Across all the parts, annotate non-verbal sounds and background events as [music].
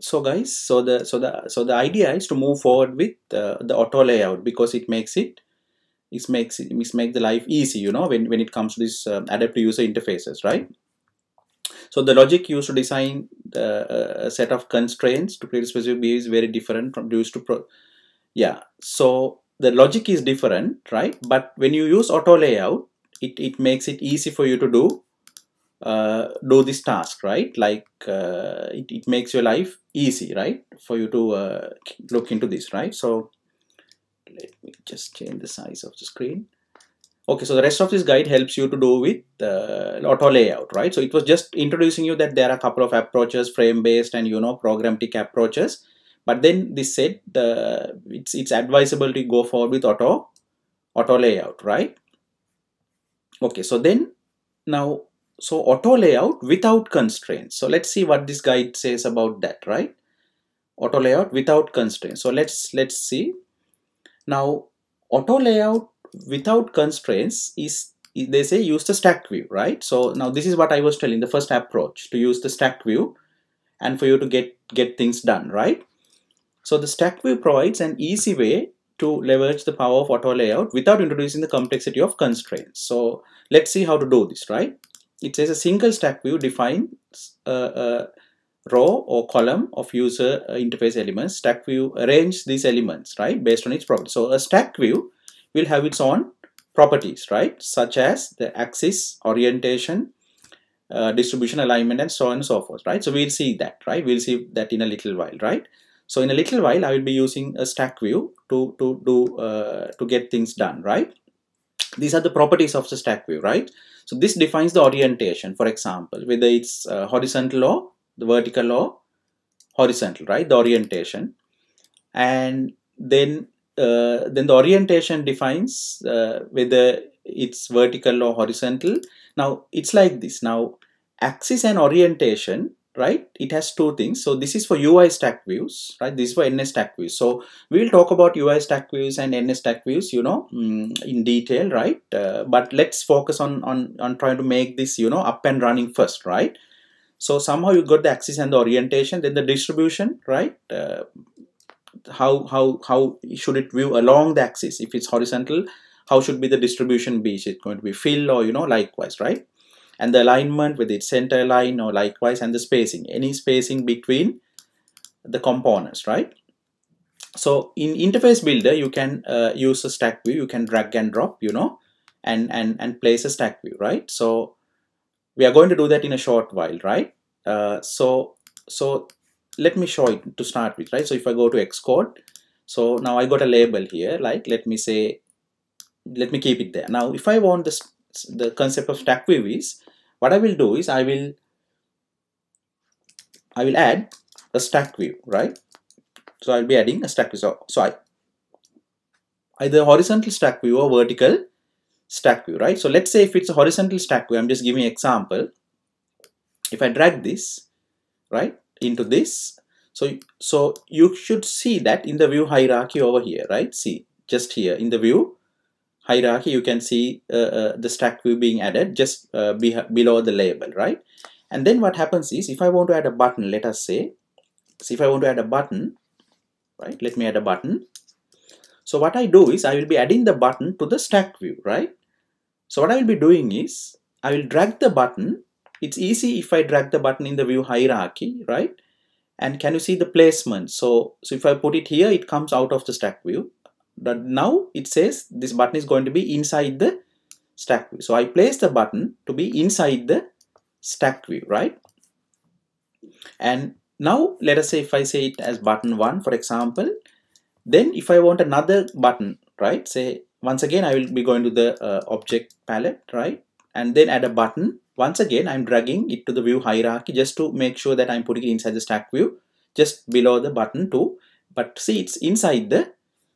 so guys so the so the so the idea is to move forward with uh, the auto layout because it makes it it makes it, it make the life easy you know when, when it comes to this um, adaptive user interfaces right? So the logic used to design the, uh, set of constraints to create specific behavior is very different from used to pro yeah. So the logic is different right? But when you use auto layout it, it makes it easy for you to do uh, do this task right? Like uh, it, it makes your life easy right? For you to uh, look into this right? So let me just change the size of the screen. Okay so the rest of this guide helps you to do with uh, auto layout right? So it was just introducing you that there are a couple of approaches frame based and you know programmatic approaches. But then this said it's it's advisable to go forward with auto auto layout right? Okay so then now so auto layout without constraints. So let's see what this guide says about that right? Auto layout without constraints. So let's let's see. Now auto layout without constraints is they say use the stack view right? So now this is what i was telling the first approach to use the stack view and for you to get get things done right? So the stack view provides an easy way to leverage the power of auto layout without introducing the complexity of constraints. So let's see how to do this right it says a single stack view defines a, a row or column of user uh, interface elements. Stack view arrange these elements, right, based on its property. So a stack view will have its own properties, right, such as the axis, orientation, uh, distribution, alignment, and so on and so forth, right. So we'll see that, right. We'll see that in a little while, right. So in a little while, I will be using a stack view to to do uh, to get things done, right. These are the properties of the stack view, right. So this defines the orientation, for example, whether it's uh, horizontal or the vertical or horizontal, right? The orientation. And then uh, then the orientation defines uh, whether it's vertical or horizontal. Now it's like this. Now axis and orientation right? It has two things. So this is for ui stack views right? This is for ns stack views. So we will talk about ui stack views and ns stack views you know mm, in detail right? Uh, but let's focus on on on trying to make this you know up and running first right? So somehow you got the axis and the orientation then the distribution right? Uh, how how how should it view along the axis? If it's horizontal how should be the distribution be? Is it going to be fill or you know likewise right and the alignment with its center line or likewise and the spacing any spacing between the components right? So in interface builder you can uh, use a stack view. You can drag and drop you know and and and place a stack view right? So we are going to do that in a short while right? Uh, so so let me show it to start with right? So if I go to Xcode so now I got a label here like let me say let me keep it there. Now if I want this the concept of stack view is what I will do is I will I will add a stack view right? So I'll be adding a stack view so, so I either horizontal stack view or vertical stack view right? So let's say if it's a horizontal stack view I'm just giving example. If I drag this right into this so so you should see that in the view hierarchy over here right? See just here in the view hierarchy you can see uh, uh, the stack view being added just uh, be below the label right? And then what happens is if I want to add a button let us say so if I want to add a button right let me add a button. So what I do is I will be adding the button to the stack view right? So what I will be doing is I will drag the button. It's easy if I drag the button in the view hierarchy right? And can you see the placement? So so if I put it here it comes out of the stack view but now it says this button is going to be inside the stack view. So I place the button to be inside the stack view, right? And now let us say if I say it as button 1 for example, then if I want another button, right, say once again I will be going to the uh, object palette, right, and then add a button. Once again I'm dragging it to the view hierarchy just to make sure that I'm putting it inside the stack view, just below the button 2. But see it's inside the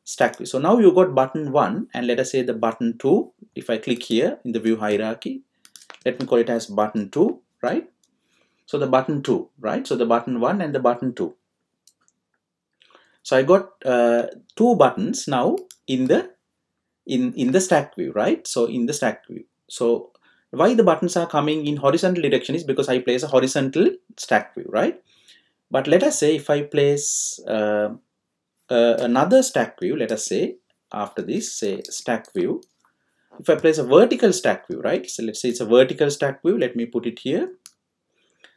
stack view. So now you got button 1 and let us say the button 2 if I click here in the view hierarchy let me call it as button 2 right? So the button 2 right? So the button 1 and the button 2 so I got uh, two buttons now in the in in the stack view right? So in the stack view. So why the buttons are coming in horizontal direction is because I place a horizontal stack view right? But let us say if I place uh, uh, another stack view, let us say after this, say stack view, if I place a vertical stack view, right? So let's say it's a vertical stack view. Let me put it here.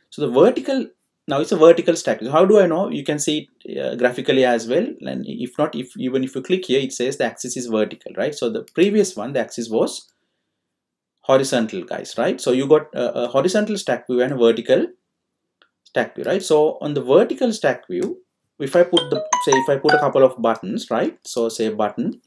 So the vertical, now it's a vertical stack. So how do I know? You can see it uh, graphically as well. And if not, if even if you click here, it says the axis is vertical, right? So the previous one, the axis was horizontal guys, right? So you got a, a horizontal stack view and a vertical stack view, right? So on the vertical stack view, if I put the, say if I put a couple of buttons, right? So say button,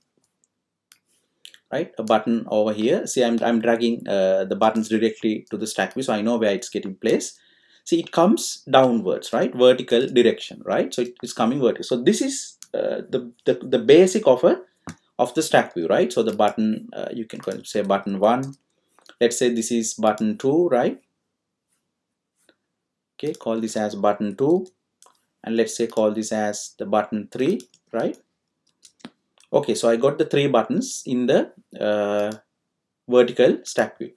right? A button over here. See, I'm, I'm dragging uh, the buttons directly to the stack view, so I know where it's getting placed. See, it comes downwards, right? Vertical direction, right? So it is coming vertical. So this is uh, the, the, the basic of a of the stack view, right? So the button, uh, you can say button one. Let's say this is button two, right? Okay, call this as button two and let's say call this as the button 3 right? Okay so I got the three buttons in the uh, vertical stack view.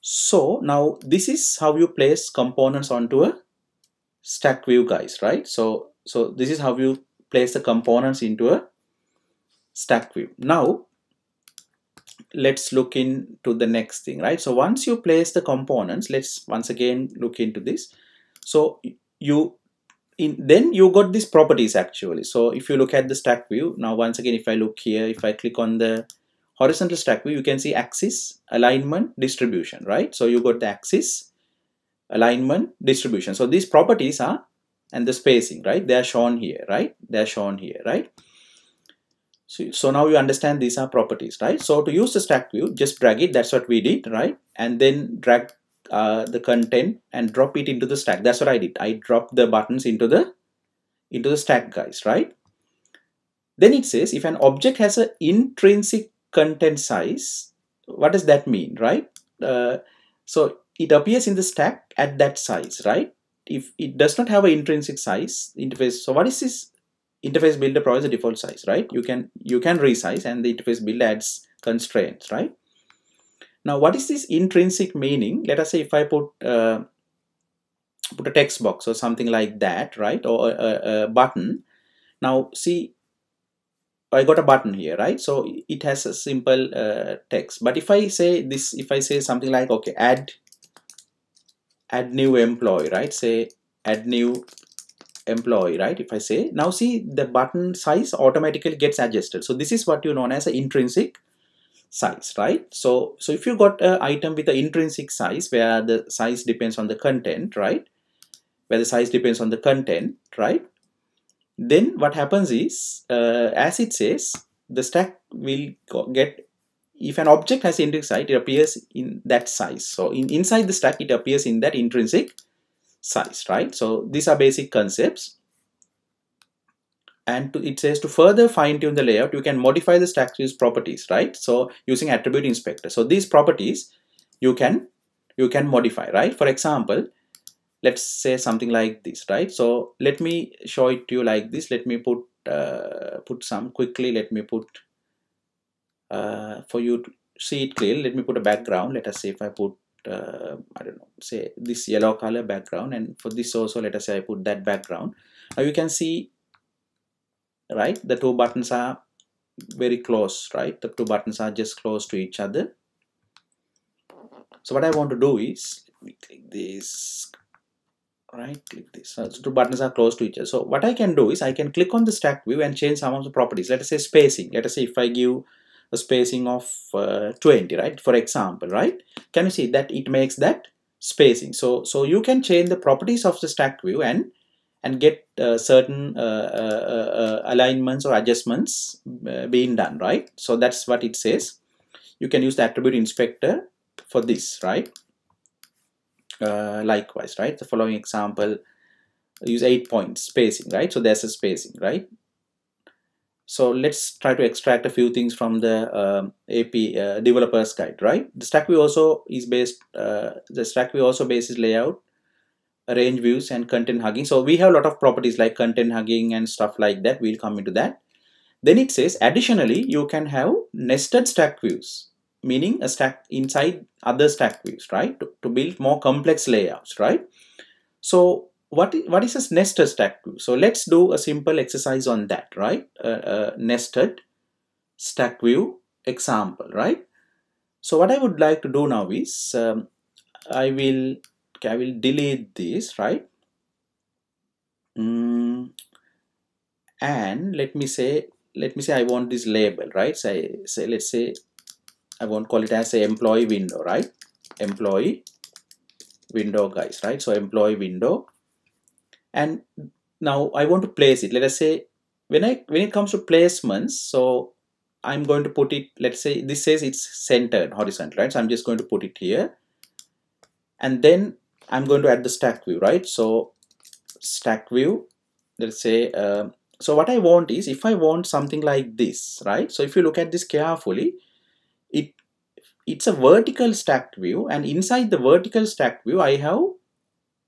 So now this is how you place components onto a stack view guys right? So so this is how you place the components into a stack view. Now let's look into the next thing right? So once you place the components let's once again look into this. So you in then you got these properties actually. So if you look at the stack view now once again if I look here if I click on the horizontal stack view you can see axis alignment distribution right? So you got the axis alignment distribution. So these properties are and the spacing right? They are shown here right? They are shown here right? So, so now you understand these are properties right? So to use the stack view just drag it. That's what we did right? And then drag uh, the content and drop it into the stack. That's what I did. I dropped the buttons into the into the stack guys, right? Then it says if an object has an intrinsic content size, what does that mean, right? Uh, so it appears in the stack at that size, right? If it does not have an intrinsic size interface, so what is this interface builder provides a default size, right? You can you can resize and the interface builder adds constraints, right? Now, what is this intrinsic meaning? Let us say if I put uh, put a text box or something like that, right? Or a, a button. Now, see, I got a button here, right? So it has a simple uh, text. But if I say this, if I say something like, okay, add add new employee, right? Say add new employee, right? If I say, now see the button size automatically gets adjusted. So this is what you know as an intrinsic size right? So so if you got an item with an intrinsic size where the size depends on the content right? Where the size depends on the content right? Then what happens is uh, as it says the stack will get if an object has intrinsic size it appears in that size. So in inside the stack it appears in that intrinsic size right? So these are basic concepts and to, it says to further fine tune the layout you can modify the stack views properties right? So using attribute inspector. So these properties you can you can modify right? For example let's say something like this right? So let me show it to you like this. Let me put uh, put some quickly. Let me put uh, for you to see it clearly. Let me put a background. Let us say if I put uh, I don't know say this yellow color background and for this also let us say I put that background. Now you can see right? The two buttons are very close right? The two buttons are just close to each other. So what I want to do is let me click this right? Click this. So two buttons are close to each other. So what I can do is I can click on the stack view and change some of the properties. Let us say spacing. Let us say if I give a spacing of uh, 20 right? For example right? Can you see that it makes that spacing? So so you can change the properties of the stack view and and get uh, certain uh, uh, uh, alignments or adjustments being done, right? So that's what it says. You can use the attribute inspector for this, right? likewise, right? The following example, use 8 points spacing, right? So there's a spacing, right? So let's try to extract a few things from the uh, AP uh, developers guide, right? The stack view also is based, uh, the stack view also bases layout range views and content hugging so we have a lot of properties like content hugging and stuff like that we'll come into that then it says additionally you can have nested stack views meaning a stack inside other stack views right to, to build more complex layouts right so what is, what is a nested stack view? So let's do a simple exercise on that, right? A, a nested stack view example, right? So what I would like to do now is um, I will I will delete this, right? Mm, and let me say let me say I want this label, right? Say say let's say I want call it as a employee window, right? Employee window, guys, right? So employee window and now I want to place it let us say when I when it comes to placements so I'm going to put it let's say this says it's centered horizontal right so I'm just going to put it here and then I'm going to add the stack view right so stack view let's say uh, so what I want is if I want something like this right so if you look at this carefully it it's a vertical stacked view and inside the vertical stacked view I have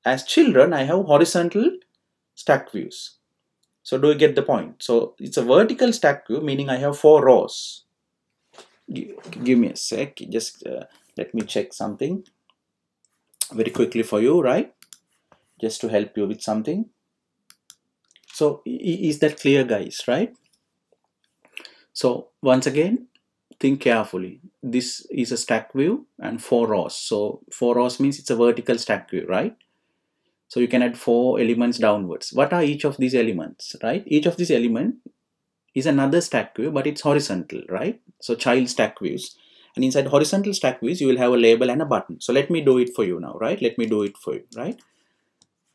as children I have horizontal stack views. So do you get the point? So it's a vertical stack view meaning I have four rows. Give me a sec, just uh, let me check something very quickly for you, right? Just to help you with something. So is that clear guys, right? So once again, think carefully. This is a stack view and four rows. So four rows means it's a vertical stack view, right? So you can add four elements downwards. What are each of these elements, right? Each of these element is another stack view, but it's horizontal, right? So child stack views. And inside horizontal stack views, you will have a label and a button. So let me do it for you now, right? Let me do it for you, right?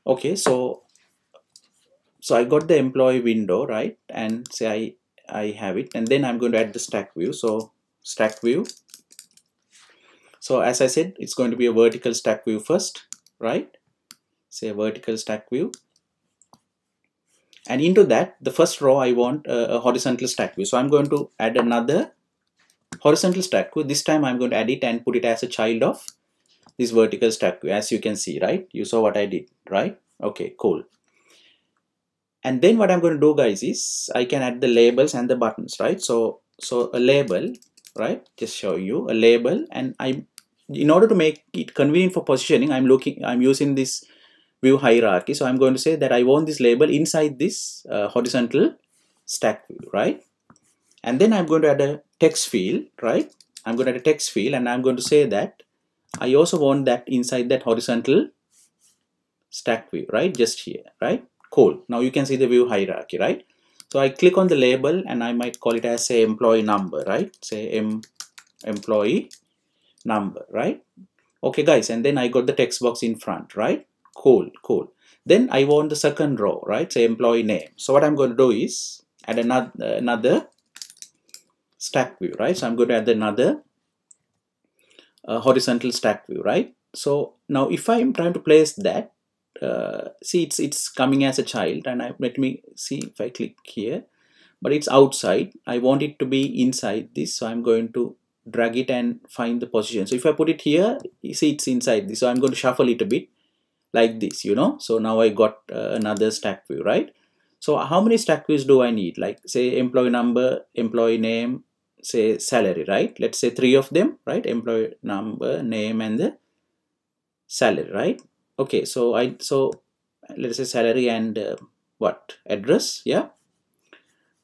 Okay, so so I got the employee window, right? And say I, I have it. And then I'm going to add the stack view. So stack view. So as I said, it's going to be a vertical stack view first, right? say vertical stack view and into that the first row I want a, a, horizontal stack view so I'm going to add another horizontal stack this time I'm going to add it and put it as a child of this vertical stack as you can see right? You saw what I did right? Okay cool. And then what I'm going to do guys is I can add the labels and the buttons right? So so a label right? Just show you a label and I in order to make it convenient for positioning I'm looking I'm using this view hierarchy. So I'm going to say that I want this label inside this uh, horizontal stack view, right? And then I'm going to add a text field, right? I'm going to add a text field and I'm going to say that I also want that inside that horizontal stack view, right? Just here, right? Cool. Now you can see the view hierarchy, right? So I click on the label and I might call it as say employee number, right? Say em employee number, right? Okay guys, and then I got the text box in front, right? cool cool then I want the second row right say employee name so what I'm going to do is add another another stack view right? So I'm going to add another uh, horizontal stack view right? So now if I'm trying to place that uh, see it's it's coming as a child and I let me see if I click here. But it's outside. I want it to be inside this so I'm going to drag it and find the position. So if I put it here you see it's inside this. So I'm going to shuffle it a bit like this you know? So now I got uh, another stack view right? So how many stack views do I need? Like say employee number employee name say salary right? Let's say three of them right? Employee number name and the salary right? Okay so I so let's say salary and uh, what? Address yeah?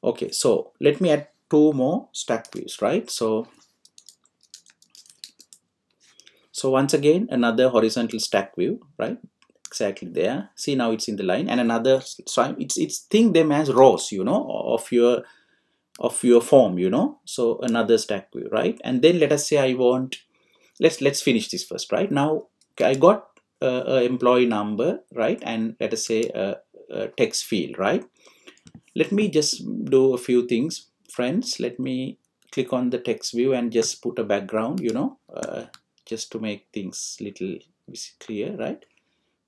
Okay so let me add two more stack views right? So so once again another horizontal stack view right? Exactly there. See now it's in the line. And another so it's it's think them as rows you know of your of your form you know? So another stack view right? And then let us say I want let's let's finish this first right? Now I got a, a employee number right? And let us say a, a text field right? Let me just do a few things. Friends let me click on the text view and just put a background you know? Uh, just to make things little clear right?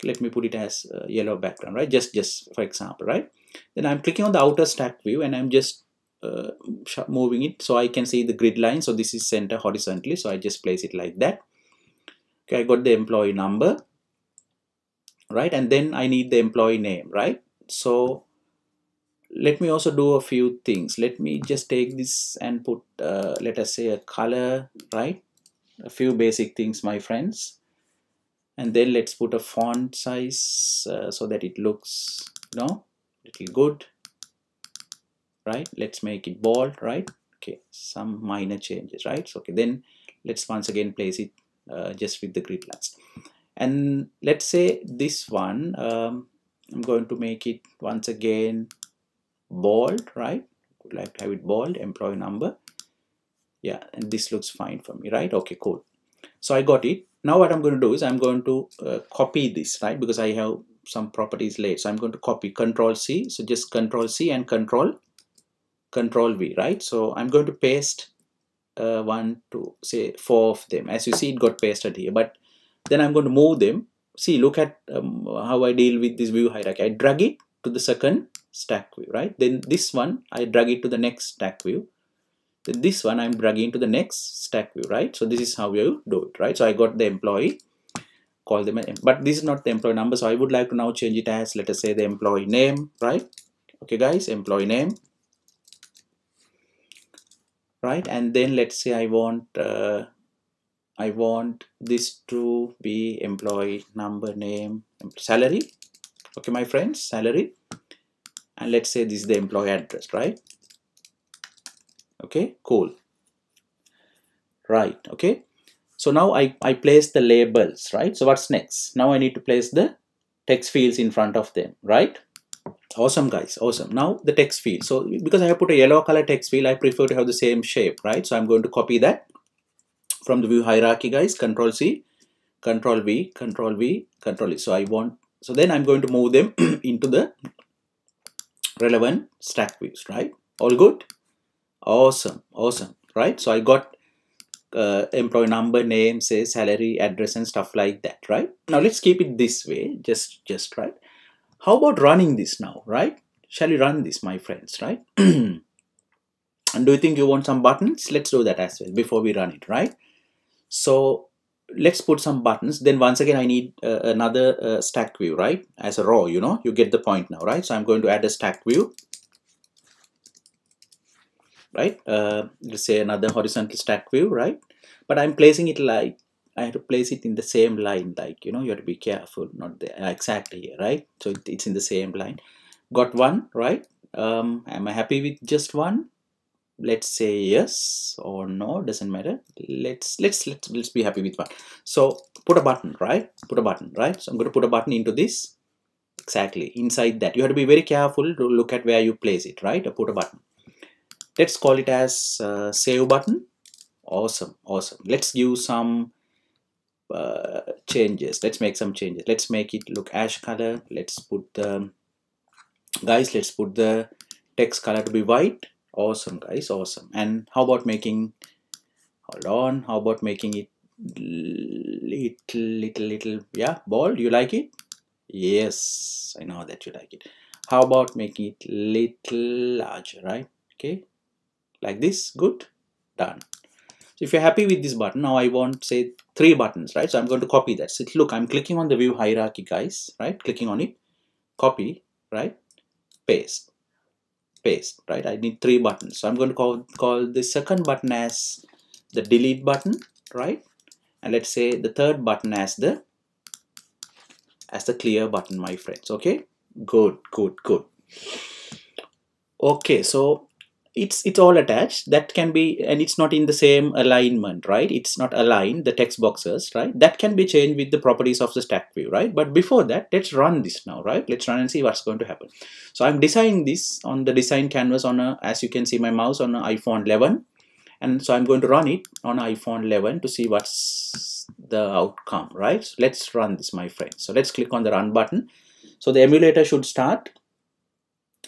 Let me put it as yellow background right? Just just for example right? Then I'm clicking on the outer stack view and I'm just uh, moving it. So I can see the grid line. So this is center horizontally. So I just place it like that. Okay I got the employee number. Right? And then I need the employee name. Right? So let me also do a few things. Let me just take this and put uh, let us say a color. Right? A few basic things my friends. And then let's put a font size uh, so that it looks you know little good right? Let's make it bold right? Okay some minor changes right? So okay then let's once again place it uh, just with the grid lines and let's say this one um, I'm going to make it once again bold right? Would like to have it bold employee number. Yeah and this looks fine for me right? Okay cool. So I got it. Now what I'm going to do is I'm going to uh, copy this right? Because I have some properties late so I'm going to copy control C. So just control C and control control V right? So I'm going to paste uh, one two say four of them. As you see it got pasted here but then I'm going to move them. See look at um, how I deal with this view hierarchy. I drag it to the second stack view right? Then this one I drag it to the next stack view. Then this one I'm dragging to the next stack view right? So this is how you do it right? So I got the employee call them but this is not the employee number. So I would like to now change it as let us say the employee name right? Okay guys employee name right? And then let's say I want uh, I want this to be employee number name salary. Okay my friends salary. And let's say this is the employee address right? Okay cool. Right okay. So now I, I place the labels right? So what's next? Now I need to place the text fields in front of them right awesome guys. Awesome. Now the text field. So because I have put a yellow color text field I prefer to have the same shape right? So I'm going to copy that from the view hierarchy guys. Control C control V control V control E. So I want so then I'm going to move them [clears throat] into the relevant stack views right? All good? Awesome. Awesome. Right? So I got uh, employee number name say salary address and stuff like that right? Now let's keep it this way. Just just right how about running this now right? Shall we run this my friends right? [clears throat] And do you think you want some buttons? Let's do that as well before we run it right? So let's put some buttons. Then once again I need uh, another uh, stack view right? As a row you know? You get the point now right? So I'm going to add a stack view. Right? Uh, let's say another horizontal stack view right? But I'm placing it like I have to place it in the same line like you know you have to be careful not the exactly here right? So it, it's in the same line. Got one right? Um, am I happy with just one? Let's say yes or no doesn't matter. Let's let's let's let's be happy with one. So put a button right? Put a button right? So I'm going to put a button into this. Exactly inside that. You have to be very careful to look at where you place it right? Or put a button. Let's call it as uh, save button. Awesome awesome. Let's give some uh, changes. Let's make some changes. Let's make it look ash color. Let's put the guys let's put the text color to be white. Awesome guys awesome. And how about making hold on how about making it little little little yeah bold you like it? Yes i know that you like it. How about making it little larger right? Okay like this good done. So if you're happy with this button now i want say three buttons right? So i'm going to copy that. So look i'm clicking on the view hierarchy guys right? Clicking on it. Copy right? Paste. Paste right? I need three buttons. So i'm going to call call the second button as the delete button right? And let's say the third button as the as the clear button my friends. Okay? Good good good. Okay so it's it's all attached. That can be and it's not in the same alignment right? It's not aligned the text boxes right? That can be changed with the properties of the stack view right? But before that let's run this now right? Let's run and see what's going to happen. So i'm designing this on the design canvas on a as you can see my mouse on an iphone 11 and so i'm going to run it on iphone 11 to see what's the outcome right? So let's run this my friend. So let's click on the run button. So the emulator should start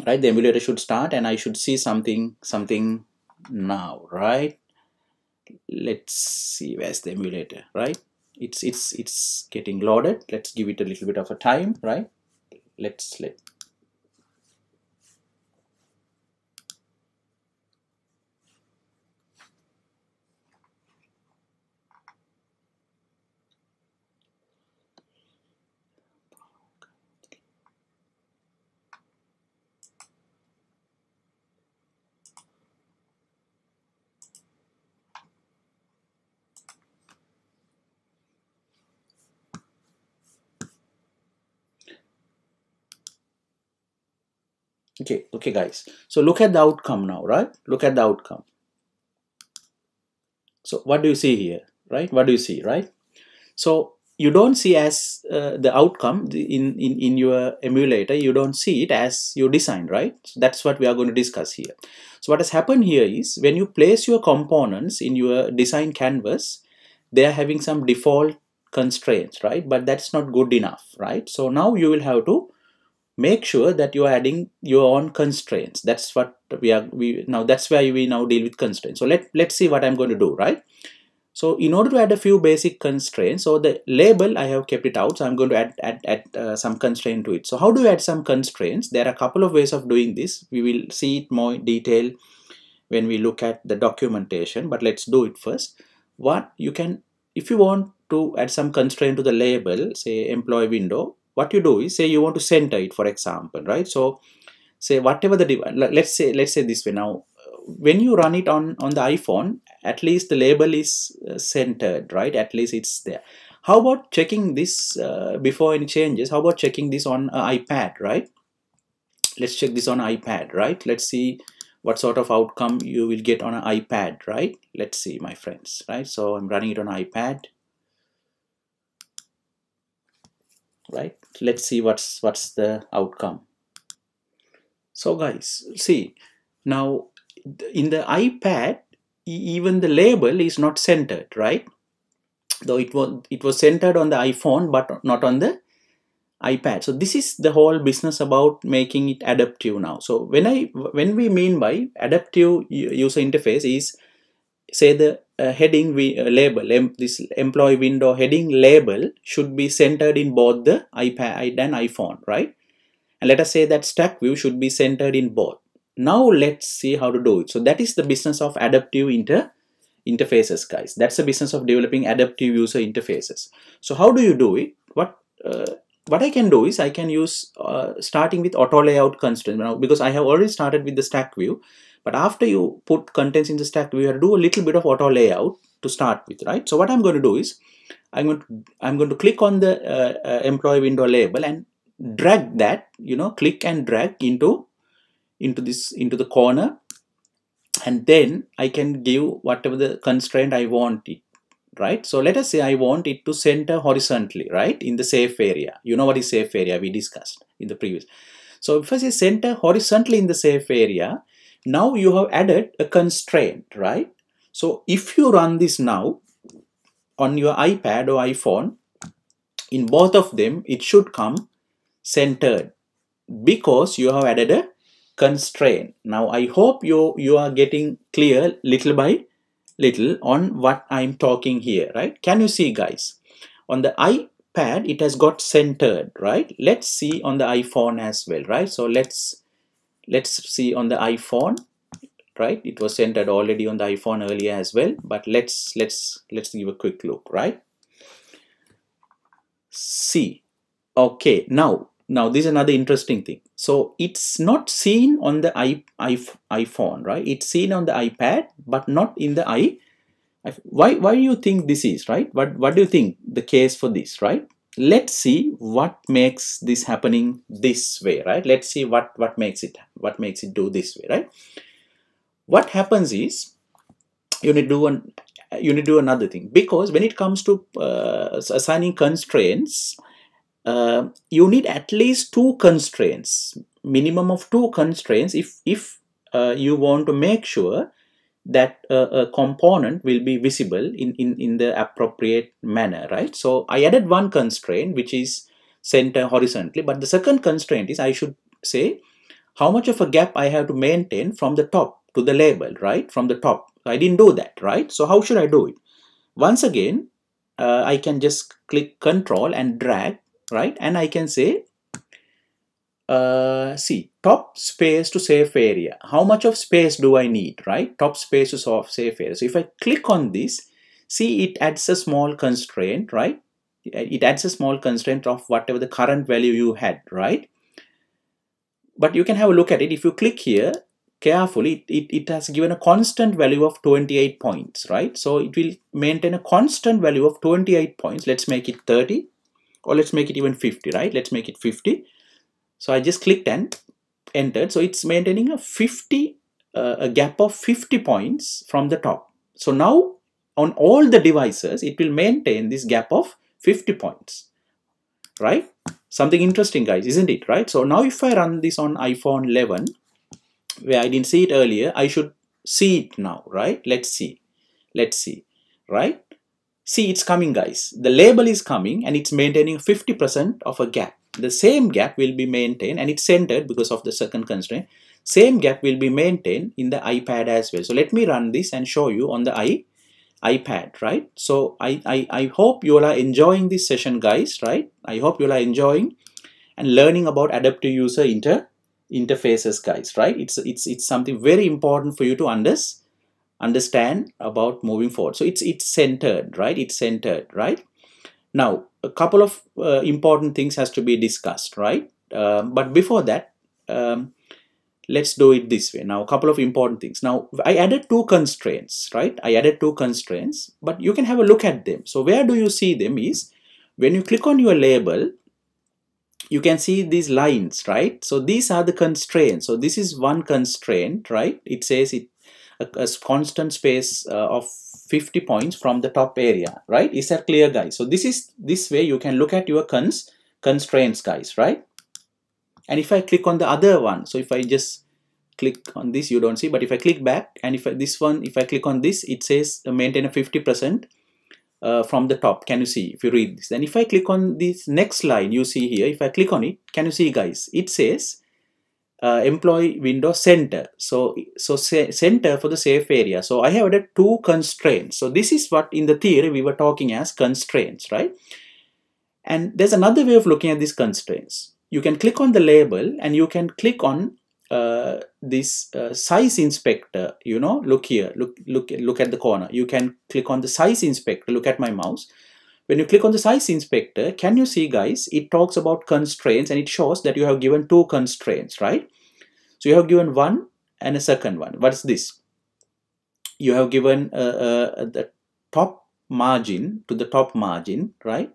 right? The emulator should start and I should see something something now right? Let's see where's the emulator right? It's it's it's getting loaded. Let's give it a little bit of a time right? Let's let okay okay guys. So look at the outcome now right? Look at the outcome. So what do you see here right? What do you see right? So you don't see as uh, the outcome in, in in your emulator. You don't see it as you design right? So that's what we are going to discuss here. So what has happened here is when you place your components in your design canvas they are having some default constraints right? But that's not good enough right? So now you will have to make sure that you are adding your own constraints. That's what we are we now that's why we now deal with constraints. So let let's see what i'm going to do right? So in order to add a few basic constraints so the label i have kept it out so i'm going to add add, add uh, some constraint to it. So how do you add some constraints? There are a couple of ways of doing this. We will see it more in detail when we look at the documentation but let's do it first. What you can if you want to add some constraint to the label say employee window what you do is say you want to center it for example right? So say whatever the let's say let's say this way. Now when you run it on on the iphone at least the label is uh, centered right? At least it's there. How about checking this uh, before any changes? How about checking this on uh, ipad right? Let's check this on ipad right? Let's see what sort of outcome you will get on an ipad right? Let's see my friends right? So i'm running it on ipad right? Let's see what's what's the outcome. So guys see now in the ipad even the label is not centered right? Though it was it was centered on the iphone but not on the ipad. So this is the whole business about making it adaptive now. So when i when we mean by adaptive user interface is say the uh, heading we, uh, label em, this employee window heading label should be centered in both the ipad and iphone right? And let us say that stack view should be centered in both. Now let's see how to do it. So that is the business of adaptive inter interfaces guys. That's the business of developing adaptive user interfaces. So how do you do it? What uh, what I can do is I can use uh, starting with auto layout constraint now because I have already started with the stack view but after you put contents in the stack view you have to do a little bit of auto layout to start with right? So what I'm going to do is I'm going to I'm going to click on the uh, uh, employee window label and drag that you know click and drag into into this into the corner. And then I can give whatever the constraint I want it right? So let us say I want it to center horizontally right? In the safe area. You know what is safe area? We discussed in the previous. So if I say center horizontally in the safe area now you have added a constraint right? So if you run this now on your iPad or iPhone in both of them it should come centered because you have added a constraint. Now I hope you you are getting clear little by little on what I'm talking here right? Can you see guys? On the iPad it has got centered right? Let's see on the iPhone as well right? So let's let's see on the iphone right? It was centered already on the iphone earlier as well but let's let's let's give a quick look right? See. Okay now now this is another interesting thing. So it's not seen on the I, I, iphone right? It's seen on the ipad but not in the i why why do you think this is right? What what do you think the case for this right? Let's see what makes this happening this way right? Let's see what what makes it what makes it do this way right? What happens is you need to do one you need to do another thing. Because when it comes to uh, assigning constraints uh, you need at least two constraints minimum of two constraints if if uh, you want to make sure that uh, a component will be visible in, in, in the appropriate manner, right? So I added one constraint, which is center horizontally, but the second constraint is I should say how much of a gap I have to maintain from the top to the label, right? From the top. I didn't do that, right? So how should I do it? Once again, uh, I can just click control and drag, right? And I can say uh, see top space to safe area. How much of space do I need right? Top spaces of safe area. So if I click on this see it adds a small constraint right? It adds a small constraint of whatever the current value you had right? But you can have a look at it. If you click here carefully it, it has given a constant value of 28 points right? So it will maintain a constant value of 28 points. Let's make it 30 or let's make it even 50 right? Let's make it 50 so I just clicked and entered. So it's maintaining a 50 uh, a gap of 50 points from the top. So now on all the devices it will maintain this gap of 50 points. Right? Something interesting guys isn't it? Right? So now if i run this on iphone 11 where i didn't see it earlier i should see it now right? Let's see. Let's see. Right see it's coming guys. The label is coming and it's maintaining 50% of a gap. The same gap will be maintained and it's centered because of the second constraint. Same gap will be maintained in the iPad as well. So let me run this and show you on the i iPad right? So I, I I hope you all are enjoying this session guys right? I hope you all are enjoying and learning about adaptive user inter interfaces guys right? It's it's it's something very important for you to understand understand about moving forward. So it's it's centered right? It's centered right? Now a couple of uh, important things has to be discussed right? Uh, but before that um, let's do it this way. Now a couple of important things. Now i added two constraints right? I added two constraints but you can have a look at them. So where do you see them is when you click on your label you can see these lines right? So these are the constraints. So this is one constraint right? It says it a, a constant space uh, of 50 points from the top area right? Is that clear guys? So this is this way you can look at your cons constraints guys right? And if I click on the other one so if I just click on this you don't see but if I click back and if I, this one if I click on this it says uh, maintain a 50 percent uh, from the top. Can you see if you read this? Then if I click on this next line you see here if I click on it can you see guys? It says uh, employee window center. So so center for the safe area. So I have added two constraints. So this is what in the theory we were talking as constraints right? And there's another way of looking at these constraints. You can click on the label and you can click on uh, this uh, size inspector you know look here look look look at the corner. You can click on the size inspector look at my mouse. When you click on the size inspector can you see guys it talks about constraints and it shows that you have given two constraints right so you have given one and a second one. What's this? You have given uh, uh, the top margin to the top margin right?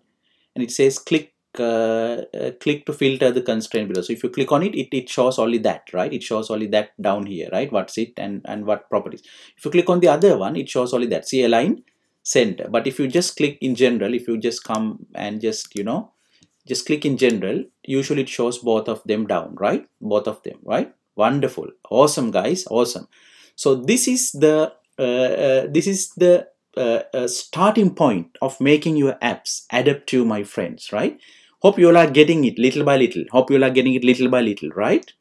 And it says click uh, uh, click to filter the constraint below. So if you click on it, it it shows only that right? It shows only that down here right? What's it and and what properties. If you click on the other one it shows only that. See align center. But if you just click in general if you just come and just you know just click in general usually it shows both of them down right? Both of them right wonderful. Awesome guys. Awesome. So this is the uh, uh, this is the uh, uh starting point of making your apps adaptive my friends right? Hope you all are getting it little by little. Hope you all are getting it little by little right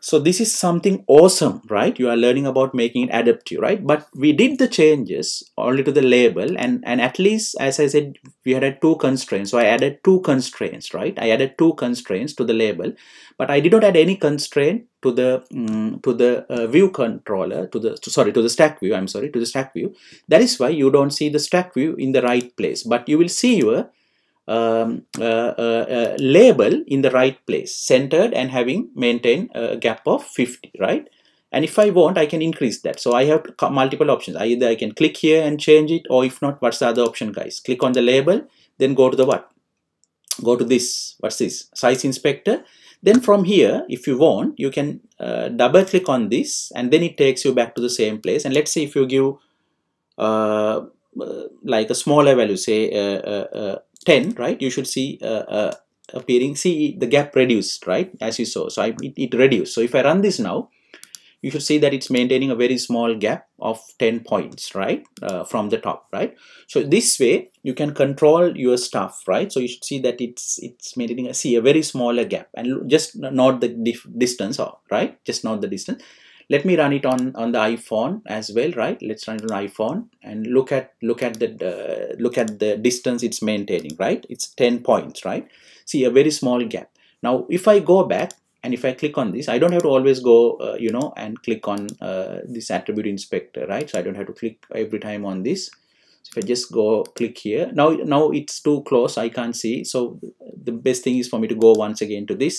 so this is something awesome right? You are learning about making it adaptive right? But we did the changes only to the label and and at least as i said we had two constraints. So i added two constraints right? I added two constraints to the label but i did not add any constraint to the um, to the uh, view controller to the to, sorry to the stack view i'm sorry to the stack view. That is why you don't see the stack view in the right place but you will see your um, uh, uh, uh, label in the right place, centered and having maintained a gap of 50, right? And if I want, I can increase that. So I have multiple options. Either I can click here and change it, or if not, what's the other option, guys? Click on the label, then go to the what? Go to this. What's this? Size inspector. Then from here, if you want, you can uh, double click on this, and then it takes you back to the same place. And let's say if you give uh, like a smaller value, say uh, 10 right? You should see uh, uh, appearing. See the gap reduced right? As you saw. So I, it, it reduced. So if I run this now you should see that it's maintaining a very small gap of 10 points right? Uh, from the top right? So this way you can control your stuff right? So you should see that it's it's maintaining a see a very smaller gap. And just not the distance or right? Just not the distance let me run it on on the iphone as well right? Let's run it on iphone and look at look at the uh, look at the distance it's maintaining right? It's 10 points right? See a very small gap. Now if i go back and if i click on this i don't have to always go uh, you know and click on uh, this attribute inspector right? So i don't have to click every time on this. So if i just go click here now now it's too close i can't see. So the best thing is for me to go once again to this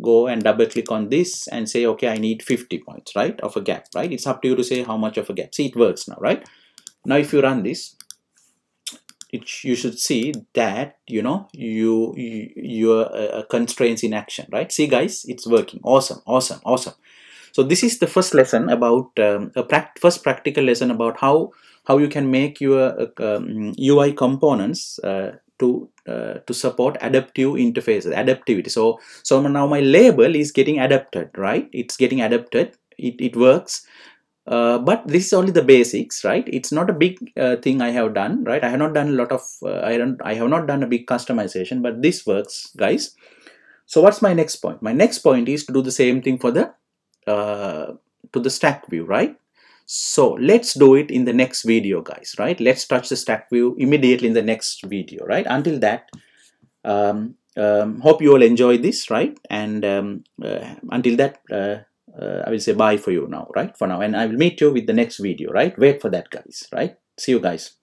go and double click on this and say okay I need 50 points right of a gap right? It's up to you to say how much of a gap. See it works now right? Now if you run this it you should see that you know you, you your uh, constraints in action right? See guys it's working. Awesome awesome awesome. So this is the first lesson about um, a pract first practical lesson about how how you can make your uh, um, UI components uh, to uh, to support adaptive interfaces adaptivity. So so now my label is getting adapted right? It's getting adapted. It, it works. Uh, but this is only the basics right? It's not a big uh, thing i have done right? I have not done a lot of uh, i don't i have not done a big customization but this works guys. So what's my next point? My next point is to do the same thing for the uh, to the stack view right so let's do it in the next video guys right let's touch the stack view immediately in the next video right until that um, um, hope you all enjoy this right and um, uh, until that uh, uh, I will say bye for you now, right? For now, and I will meet you with the next video, right? Wait for that, guys, right? See you guys.